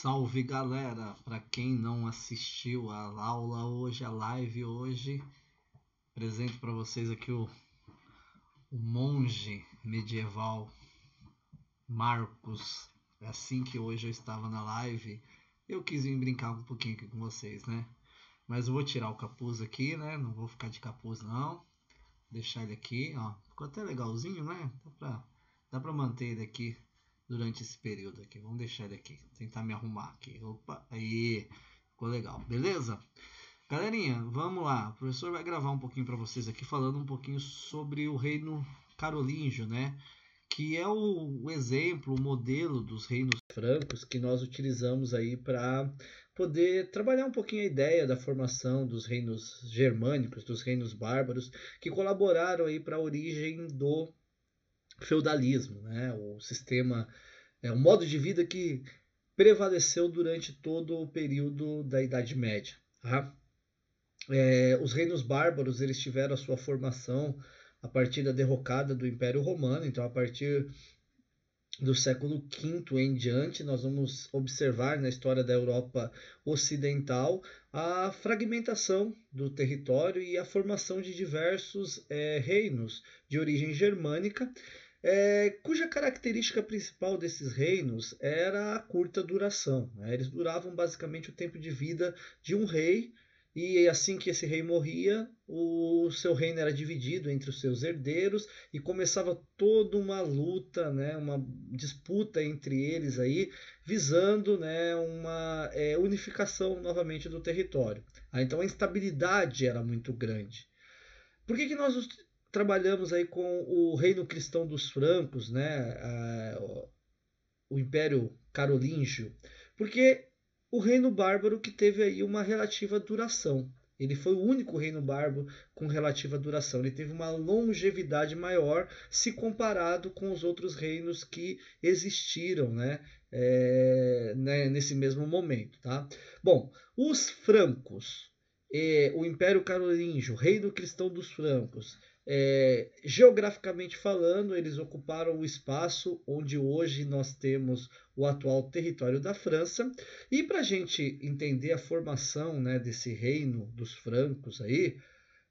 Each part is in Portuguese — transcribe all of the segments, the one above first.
Salve galera! Para quem não assistiu a aula hoje, a live hoje, presente para vocês aqui o, o monge medieval Marcos. É assim que hoje eu estava na live. Eu quis vir brincar um pouquinho aqui com vocês, né? Mas eu vou tirar o capuz aqui, né? Não vou ficar de capuz não. Deixar ele aqui, ó. Ficou até legalzinho, né? Dá pra, dá pra manter ele aqui durante esse período aqui. Vamos deixar ele aqui. Tentar me arrumar aqui. Opa, aí. Ficou legal. Beleza? Galerinha, vamos lá. O professor vai gravar um pouquinho para vocês aqui falando um pouquinho sobre o reino carolíngio, né? Que é o, o exemplo, o modelo dos reinos francos que nós utilizamos aí para poder trabalhar um pouquinho a ideia da formação dos reinos germânicos, dos reinos bárbaros, que colaboraram aí para a origem do feudalismo, né? o sistema, é, o modo de vida que prevaleceu durante todo o período da Idade Média. Tá? É, os reinos bárbaros eles tiveram a sua formação a partir da derrocada do Império Romano, então a partir do século V em diante, nós vamos observar na história da Europa Ocidental a fragmentação do território e a formação de diversos é, reinos de origem germânica é, cuja característica principal desses reinos era a curta duração. Né? Eles duravam basicamente o tempo de vida de um rei, e assim que esse rei morria, o seu reino era dividido entre os seus herdeiros e começava toda uma luta, né, uma disputa entre eles aí, visando né, uma é, unificação novamente do território. Ah, então a instabilidade era muito grande. Por que, que nós trabalhamos aí com o reino cristão dos francos, né, o Império Carolíngio, porque o reino bárbaro que teve aí uma relativa duração. Ele foi o único reino bárbaro com relativa duração. Ele teve uma longevidade maior se comparado com os outros reinos que existiram né, é, né, nesse mesmo momento. Tá? Bom, os francos, eh, o Império Carolíngio, reino cristão dos francos, é, geograficamente falando, eles ocuparam o espaço onde hoje nós temos o atual território da França. E para a gente entender a formação né, desse reino dos francos aí,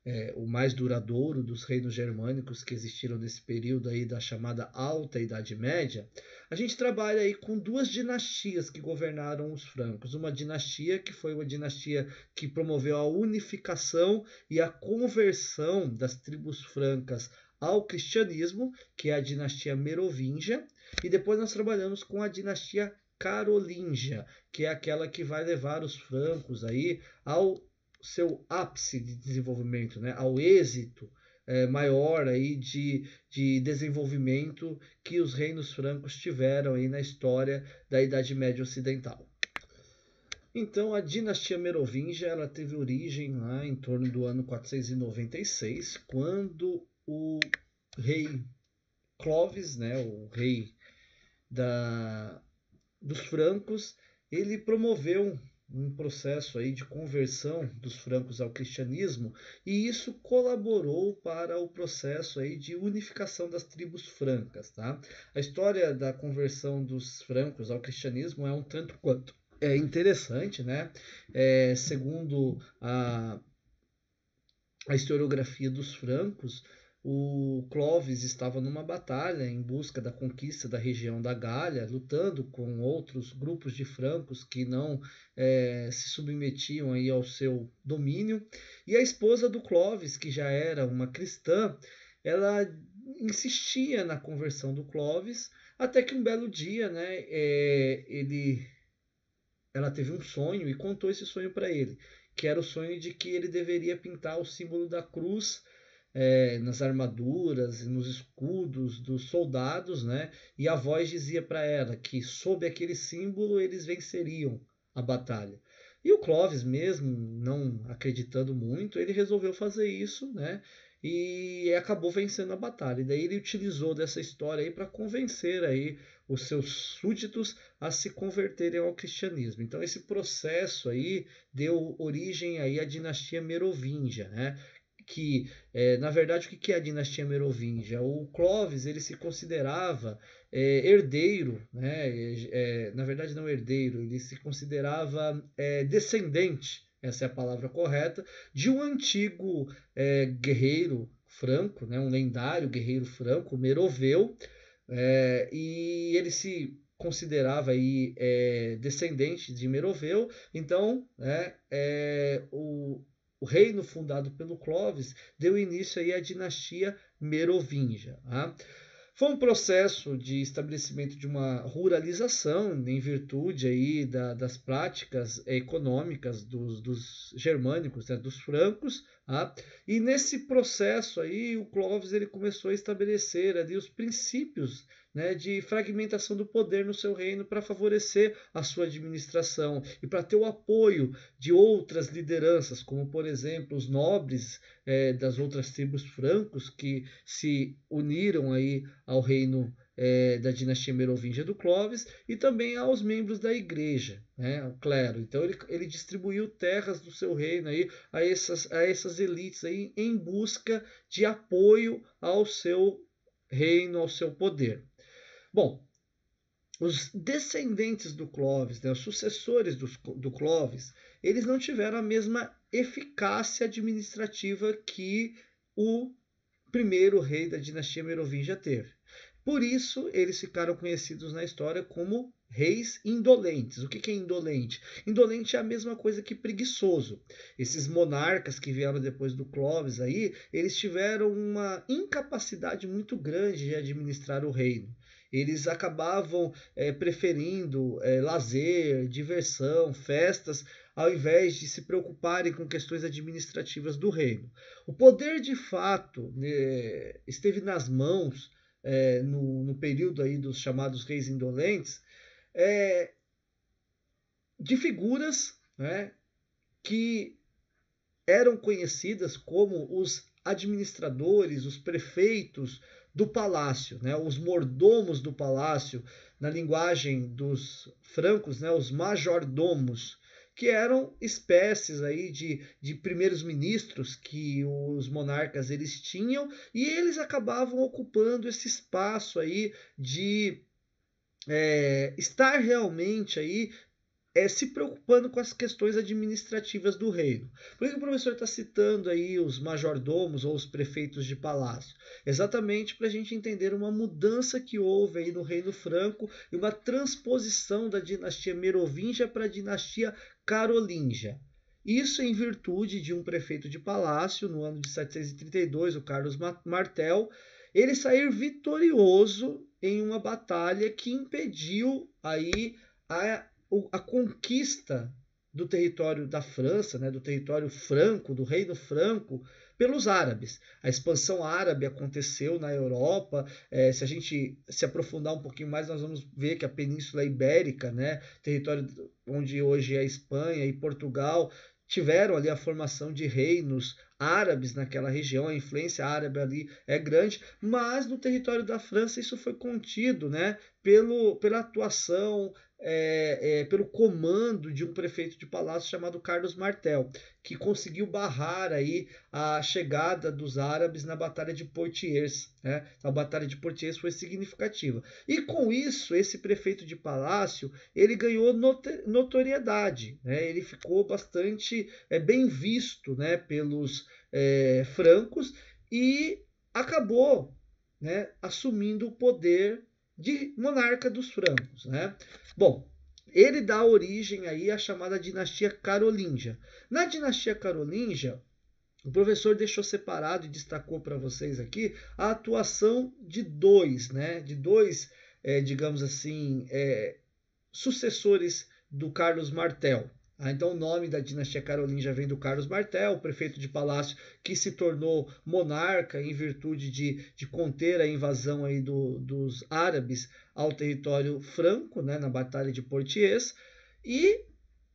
é, o mais duradouro dos reinos germânicos que existiram nesse período aí da chamada Alta Idade Média, a gente trabalha aí com duas dinastias que governaram os francos. Uma dinastia que foi uma dinastia que promoveu a unificação e a conversão das tribos francas ao cristianismo, que é a dinastia merovingia, e depois nós trabalhamos com a dinastia carolíngia, que é aquela que vai levar os francos aí ao seu ápice de desenvolvimento, né, ao êxito é, maior aí de, de desenvolvimento que os reinos francos tiveram aí na história da Idade Média Ocidental. Então, a dinastia merovingia ela teve origem lá em torno do ano 496, quando o rei Clovis, né, o rei da, dos francos, ele promoveu um processo aí de conversão dos francos ao cristianismo e isso colaborou para o processo aí de unificação das tribos francas, tá? A história da conversão dos francos ao cristianismo é um tanto quanto é interessante, né? É, segundo a, a historiografia dos francos, o Clovis estava numa batalha em busca da conquista da região da Gália, lutando com outros grupos de francos que não é, se submetiam aí ao seu domínio. E a esposa do Clovis, que já era uma cristã, ela insistia na conversão do Clovis, até que um belo dia, né, é, ele, ela teve um sonho e contou esse sonho para ele, que era o sonho de que ele deveria pintar o símbolo da cruz é, nas armaduras, nos escudos dos soldados, né? E a voz dizia para ela que sob aquele símbolo eles venceriam a batalha. E o Clovis mesmo, não acreditando muito, ele resolveu fazer isso, né? E acabou vencendo a batalha. E daí ele utilizou dessa história aí para convencer aí os seus súditos a se converterem ao cristianismo. Então esse processo aí deu origem aí à dinastia merovingia, né? Que, é, na verdade, o que é a dinastia merovingia? O Clovis ele se considerava é, herdeiro, né? É, na verdade não herdeiro, ele se considerava é, descendente, essa é a palavra correta, de um antigo é, guerreiro franco, né? um lendário guerreiro franco, Meroveu, é, e ele se considerava aí é, descendente de Meroveu, então né, é, o, o reino fundado pelo Clovis deu início aí à dinastia Merovingia. Tá? Foi um processo de estabelecimento de uma ruralização em virtude aí da, das práticas econômicas dos, dos germânicos, né, dos francos, ah, e nesse processo aí o Clovis ele começou a estabelecer ali os princípios né, de fragmentação do poder no seu reino para favorecer a sua administração e para ter o apoio de outras lideranças, como por exemplo os nobres é, das outras tribos francos que se uniram aí ao reino é, da dinastia merovingia do Clovis e também aos membros da igreja, né, o clero. Então ele, ele distribuiu terras do seu reino aí a essas, a essas elites aí em busca de apoio ao seu reino, ao seu poder. Bom, os descendentes do Clovis, né, os sucessores do, do Clovis, eles não tiveram a mesma eficácia administrativa que o primeiro rei da dinastia merovingia teve. Por isso, eles ficaram conhecidos na história como reis indolentes. O que é indolente? Indolente é a mesma coisa que preguiçoso. Esses monarcas que vieram depois do Clovis aí, eles tiveram uma incapacidade muito grande de administrar o reino eles acabavam é, preferindo é, lazer, diversão, festas, ao invés de se preocuparem com questões administrativas do reino. O poder de fato né, esteve nas mãos é, no, no, período aí dos chamados reis indolentes é, de figuras né, que eram conhecidas como os administradores, os prefeitos do palácio, né? os mordomos do palácio, na linguagem dos francos, né? os majordomos, que eram espécies aí de, de primeiros ministros que os monarcas eles tinham e eles acabavam ocupando esse espaço aí de é, estar realmente aí é, se preocupando com as questões administrativas do reino. Por que o professor está citando aí os majordomos ou os prefeitos de palácio? Exatamente para a gente entender uma mudança que houve aí no reino franco e uma transposição da dinastia merovingia para a dinastia carolíngia. Isso em virtude de um prefeito de palácio, no ano de 732, o Carlos Martel, ele sair vitorioso em uma batalha que impediu aí a a conquista do território da França, né, do território franco, do reino franco, pelos árabes. A expansão árabe aconteceu na Europa. É, se a gente se aprofundar um pouquinho mais, nós vamos ver que a Península Ibérica, né, território onde hoje é Espanha e Portugal, tiveram ali a formação de reinos árabes naquela região, a influência árabe ali é grande, mas no território da França isso foi contido né, pelo, pela atuação é, é, pelo comando de um prefeito de palácio chamado Carlos Martel, que conseguiu barrar aí a chegada dos árabes na Batalha de Poitiers. Né? A Batalha de Poitiers foi significativa. E com isso, esse prefeito de palácio ele ganhou notoriedade. Né? Ele ficou bastante é, bem visto né, pelos é, francos e acabou né, assumindo o poder de monarca dos francos. Né? Bom, ele dá origem aí à chamada dinastia carolíngia. Na dinastia carolíngia, o professor deixou separado e destacou para vocês aqui a atuação de dois, né, de dois, é, digamos assim, é, sucessores do Carlos Martel. Ah, então, o nome da dinastia carolíngia vem do Carlos Martel, prefeito de palácio que se tornou monarca em virtude de, de conter a invasão aí do, dos árabes ao território franco, né, na Batalha de Poitiers. E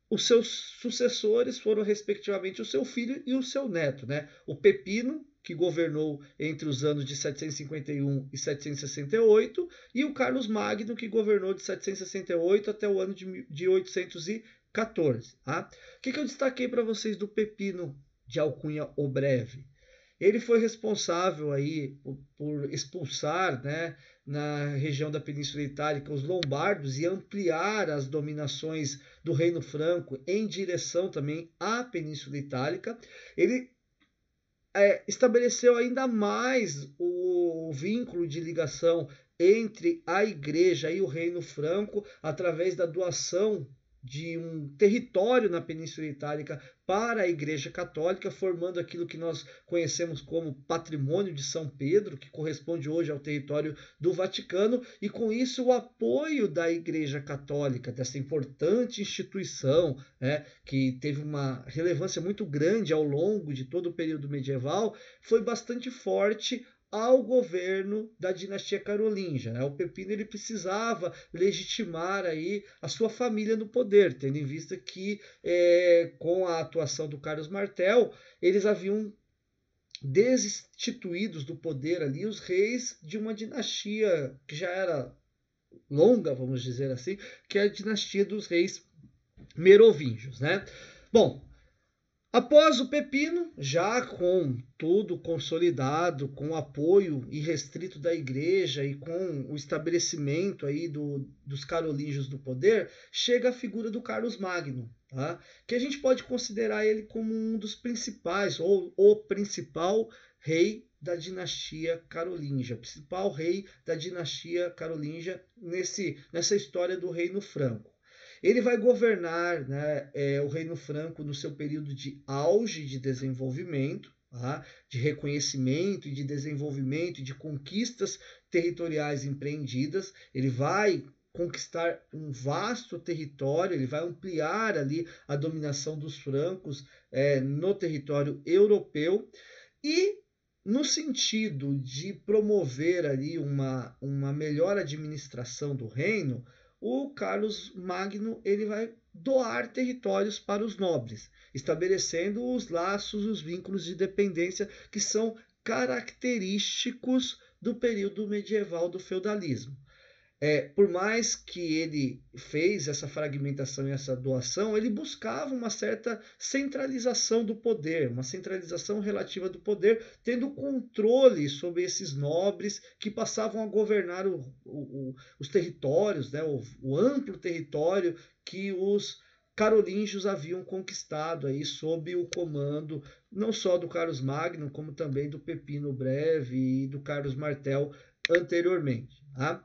os seus sucessores foram, respectivamente, o seu filho e o seu neto. Né? O Pepino, que governou entre os anos de 751 e 768, e o Carlos Magno, que governou de 768 até o ano de, de 800 14. Tá? O que, que eu destaquei para vocês do pepino de alcunha o breve? ele foi responsável aí por, expulsar, né, na região da Península Itálica os lombardos e ampliar as dominações do Reino Franco em direção também à Península Itálica. Ele é, estabeleceu ainda mais o vínculo de ligação entre a Igreja e o Reino Franco através da doação de um território na Península Itálica para a Igreja Católica, formando aquilo que nós conhecemos como Patrimônio de São Pedro, que corresponde hoje ao território do Vaticano, e com isso o apoio da Igreja Católica, dessa importante instituição, né, que teve uma relevância muito grande ao longo de todo o período medieval, foi bastante forte ao governo da dinastia carolíngia. Né? O Pepino ele precisava legitimar aí a sua família no poder, tendo em vista que é, com a atuação do Carlos Martel eles haviam destituídos do poder ali os reis de uma dinastia que já era longa, vamos dizer assim, que é a dinastia dos reis merovingios, né? Bom, Após o Pepino, já com tudo consolidado, com o apoio irrestrito da igreja e com o estabelecimento aí do, dos carolíngios do poder, chega a figura do Carlos Magno, tá? que a gente pode considerar ele como um dos principais, ou o principal rei da dinastia carolíngia, principal rei da dinastia carolíngia nesse, nessa história do reino franco. Ele vai governar né, é, o Reino Franco no seu período de auge de desenvolvimento, tá? de reconhecimento e de desenvolvimento e de conquistas territoriais empreendidas. Ele vai conquistar um vasto território, ele vai ampliar ali a dominação dos francos é, no território europeu e no sentido de promover ali uma, uma melhor administração do reino, o Carlos Magno ele vai doar territórios para os nobres, estabelecendo os laços, os vínculos de dependência que são característicos do período medieval do feudalismo. É, por mais que ele fez essa fragmentação e essa doação, ele buscava uma certa centralização do poder, uma centralização relativa do poder, tendo controle sobre esses nobres que passavam a governar o, o, os territórios, né, o, o amplo território que os carolíngios haviam conquistado aí sob o comando não só do Carlos Magno, como também do Pepino Breve e do Carlos Martel anteriormente. Tá?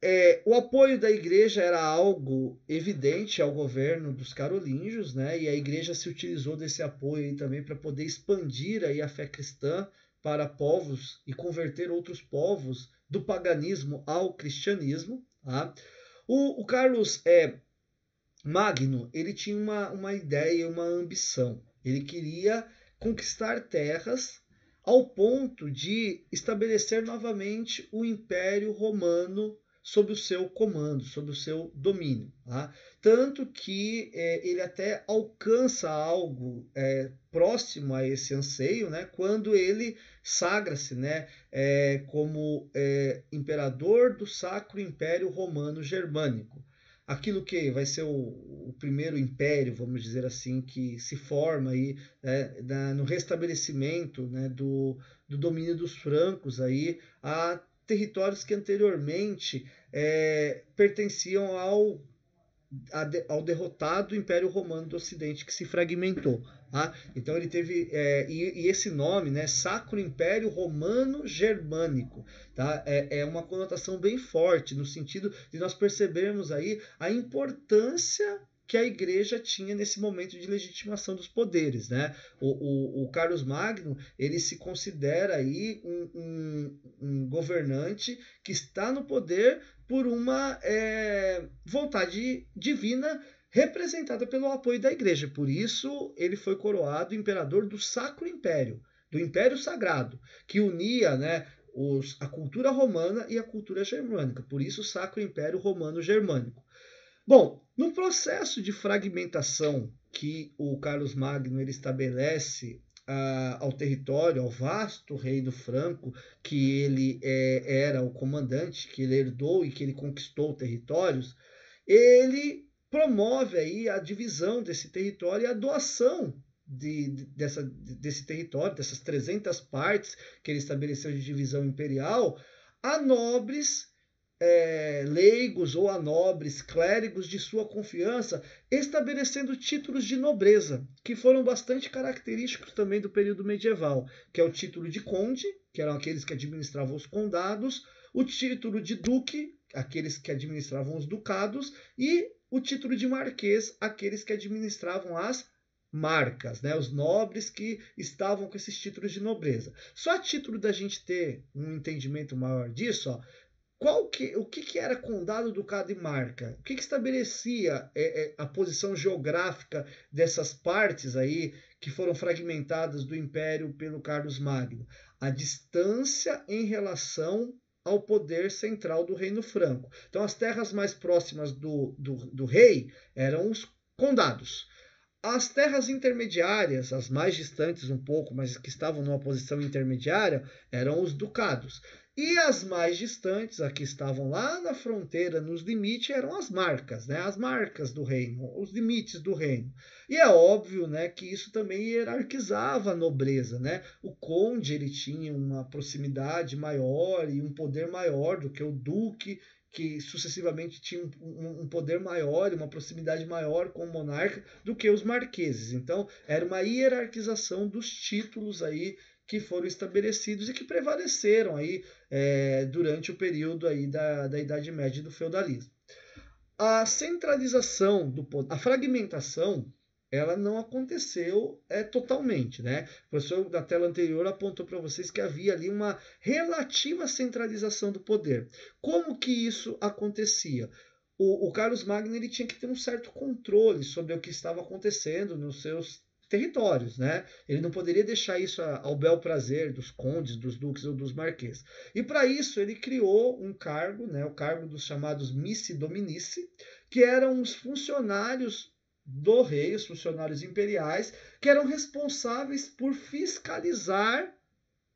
É, o apoio da igreja era algo evidente ao governo dos carolíngios, né? E a igreja se utilizou desse apoio também para poder expandir aí a fé cristã para povos e converter outros povos do paganismo ao cristianismo. Tá? O, o, Carlos é, Magno ele tinha uma, uma ideia, uma ambição. Ele queria conquistar terras ao ponto de estabelecer novamente o Império Romano sob o seu comando, sob o seu domínio. Tá? Tanto que é, ele até alcança algo é, próximo a esse anseio, né? quando ele sagra-se né? É, como é, imperador do Sacro Império Romano Germânico. Aquilo que vai ser o, o primeiro império, vamos dizer assim, que se forma aí, né? no restabelecimento né? do, do domínio dos francos aí, a territórios que anteriormente é, pertenciam ao, ao derrotado Império Romano do Ocidente, que se fragmentou. Tá? Então ele teve. É, e, e, esse nome, né, Sacro Império Romano Germânico, tá? é, é uma conotação bem forte, no sentido de nós percebermos aí a importância que a igreja tinha nesse momento de legitimação dos poderes. Né? O, o, o Carlos Magno ele se considera aí um, um, um, governante que está no poder por uma é, vontade divina representada pelo apoio da igreja. Por isso ele foi coroado imperador do Sacro Império, do Império Sagrado, que unia né, os, a cultura romana e a cultura germânica. Por isso o Sacro Império Romano Germânico. Bom, no processo de fragmentação que o Carlos Magno ele estabelece uh, ao território, ao vasto reino franco, que ele é, era o comandante, que ele herdou e que ele conquistou territórios, ele promove aí a divisão desse território e a doação de, de, dessa, desse território, dessas 300 partes que ele estabeleceu de divisão imperial, a nobres é, leigos ou a nobres, clérigos de sua confiança, estabelecendo títulos de nobreza, que foram bastante característicos também do período medieval, que é o título de conde, que eram aqueles que administravam os condados, o título de duque, aqueles que administravam os ducados, e o título de marquês, aqueles que administravam as marcas, né? os nobres que estavam com esses títulos de nobreza. Só a título da gente ter um entendimento maior disso, ó, qual que, o que, que era condado, ducado e marca? O que, que estabelecia é, é, a posição geográfica dessas partes aí que foram fragmentadas do Império pelo Carlos Magno? A distância em relação ao poder central do Reino Franco. Então, as terras mais próximas do, do, do rei eram os condados. As terras intermediárias, as mais distantes um pouco, mas que estavam numa posição intermediária, eram os ducados. E as mais distantes, aqui estavam lá na fronteira, nos limites, eram as marcas, né? As marcas do reino, os limites do reino. E é óbvio, né, que isso também hierarquizava a nobreza, né? O conde ele tinha uma proximidade maior e um poder maior do que o duque, que sucessivamente tinha um, um poder maior e uma proximidade maior com o monarca do que os marqueses. Então, era uma hierarquização dos títulos aí que foram estabelecidos e que prevaleceram aí é, durante o período aí da, da Idade Média do feudalismo. A centralização do poder, a fragmentação, ela não aconteceu é, totalmente, né? O professor da tela anterior apontou para vocês que havia ali uma relativa centralização do poder. Como que isso acontecia? O, o Carlos Magno ele tinha que ter um certo controle sobre o que estava acontecendo nos seus territórios, né? Ele não poderia deixar isso ao bel prazer dos condes, dos duques ou dos marqueses. E para isso ele criou um cargo, né, o cargo dos chamados missi dominici, que eram os funcionários do rei, os funcionários imperiais, que eram responsáveis por fiscalizar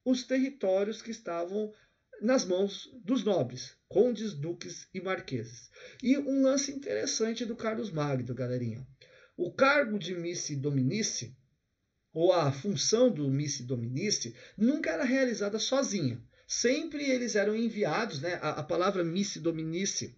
os territórios que estavam nas mãos dos nobres, condes, duques e marqueses. E um lance interessante do Carlos Magno, galerinha. O cargo de Missi Dominici, ou a função do Missi Dominici, nunca era realizada sozinha. Sempre eles eram enviados, né? A, a palavra Missi Dominici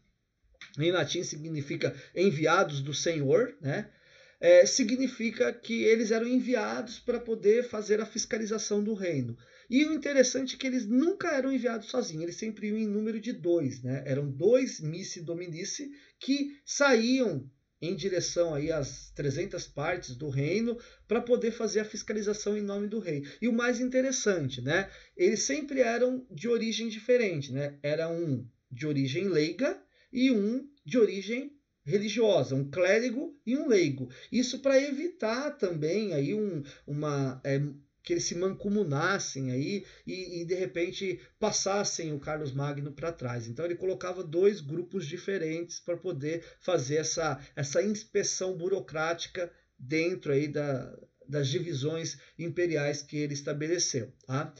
em latim significa enviados do Senhor, né? É, significa que eles eram enviados para poder fazer a fiscalização do reino. E o interessante é que eles nunca eram enviados sozinhos, eles sempre iam em número de dois, né? Eram dois missi dominici que saíam em direção aí às 300 partes do reino para poder fazer a fiscalização em nome do rei. E o mais interessante, né? Eles sempre eram de origem diferente, né? Era um de origem leiga e um de origem religiosa, um clérigo e um leigo. Isso para evitar também aí um, uma é, que eles se mancomunassem aí e, e, de repente passassem o Carlos Magno para trás. Então ele colocava dois grupos diferentes para poder fazer essa, essa inspeção burocrática dentro aí da, das divisões imperiais que ele estabeleceu. Tá?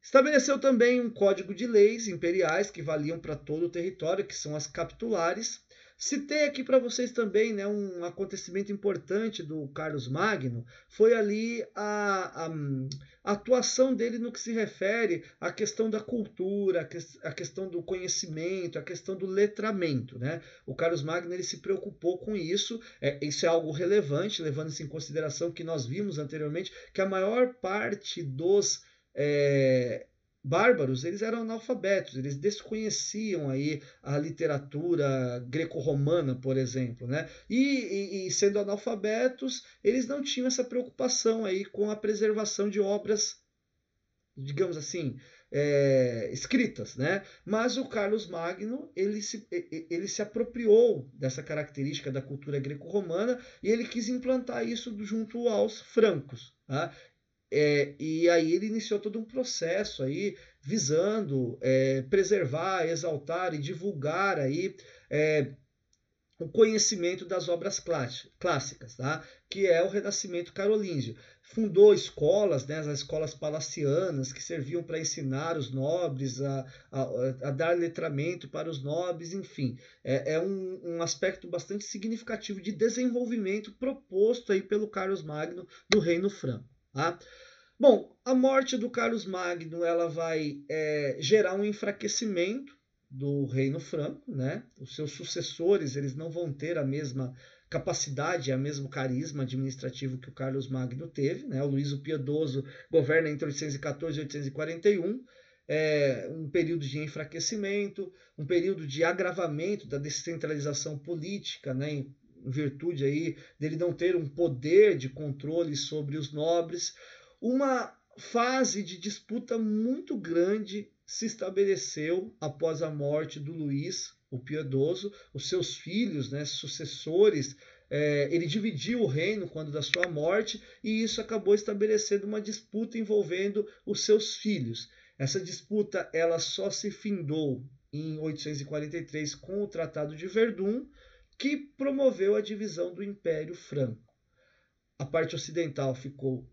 Estabeleceu também um código de leis imperiais que valiam para todo o território, que são as capitulares, Citei aqui para vocês também né, um acontecimento importante do Carlos Magno, foi ali a, a, a, atuação dele no que se refere à questão da cultura, a questão do conhecimento, a questão do letramento. Né? O Carlos Magno ele se preocupou com isso, é, isso é algo relevante, levando-se em consideração que nós vimos anteriormente que a maior parte dos é, bárbaros, eles eram analfabetos, eles desconheciam aí a literatura greco-romana, por exemplo, né? E, e, e, sendo analfabetos, eles não tinham essa preocupação aí com a preservação de obras, digamos assim, é, escritas, né? Mas o Carlos Magno ele se, ele se apropriou dessa característica da cultura greco-romana e ele quis implantar isso junto aos francos. Tá? É, e aí ele iniciou todo um processo aí visando é, preservar, exaltar e divulgar aí é, o conhecimento das obras clássicas, tá? que é o Renascimento Carolíngio. Fundou escolas, né, as escolas palacianas, que serviam para ensinar os nobres, a, a, a, dar letramento para os nobres, enfim. É, é um, um, aspecto bastante significativo de desenvolvimento proposto aí pelo Carlos Magno do Reino Franco. Tá? Bom, a morte do Carlos Magno ela vai é, gerar um enfraquecimento do reino franco, né? Os seus sucessores, eles não vão ter a mesma capacidade, a mesmo carisma administrativo que o Carlos Magno teve, né? O Luís o Piedoso governa entre 814 e 841, é, um período de enfraquecimento, um período de agravamento da descentralização política, né? Em virtude aí dele não ter um poder de controle sobre os nobres, uma fase de disputa muito grande se estabeleceu após a morte do Luís, o Piedoso, os seus filhos, né, sucessores. É, ele dividiu o reino quando da sua morte e isso acabou estabelecendo uma disputa envolvendo os seus filhos. Essa disputa ela só se findou em 843 com o Tratado de Verdun, que promoveu a divisão do Império Franco. A parte ocidental ficou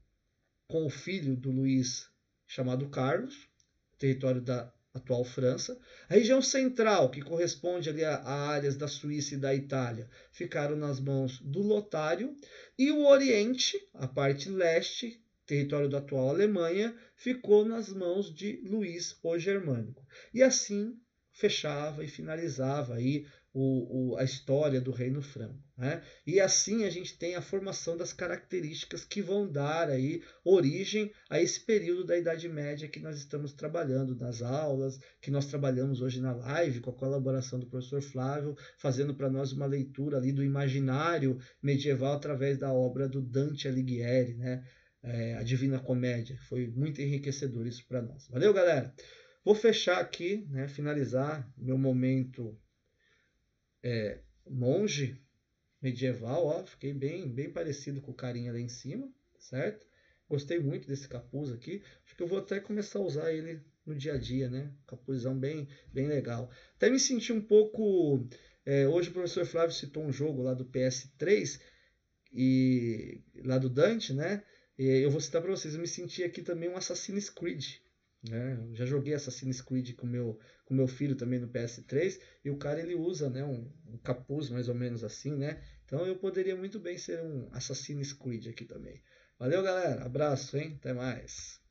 com o filho do Luís, chamado Carlos, território da atual França. A região central, que corresponde ali a, a, áreas da Suíça e da Itália, ficaram nas mãos do Lotário. E o Oriente, a parte leste, território da atual Alemanha, ficou nas mãos de Luís o Germânico. E assim fechava e finalizava aí o, o, a história do Reino Franco. Né? E assim a gente tem a formação das características que vão dar aí origem a esse período da Idade Média que nós estamos trabalhando nas aulas, que nós trabalhamos hoje na live com a colaboração do professor Flávio, fazendo para nós uma leitura ali do imaginário medieval através da obra do Dante Alighieri, né? É, a Divina Comédia. Foi muito enriquecedor isso para nós. Valeu, galera! Vou fechar aqui, né, finalizar meu momento é, monge medieval, ó, fiquei bem, bem parecido com o carinha lá em cima, certo? Gostei muito desse capuz aqui. Acho que eu vou até começar a usar ele no dia a dia, né? Capuzão bem, bem legal. Até me senti um pouco. É, hoje o professor Flávio citou um jogo lá do PS3 e lá do Dante, né? E eu vou citar para vocês. Eu me senti aqui também um Assassin's Creed. Né? Já joguei Assassin's Creed com meu, com meu filho também no PS3 e o cara ele usa né, um, um, capuz mais ou menos assim, né? Então eu poderia muito bem ser um Assassin's Creed aqui também. Valeu, galera. Abraço, hein? Até mais.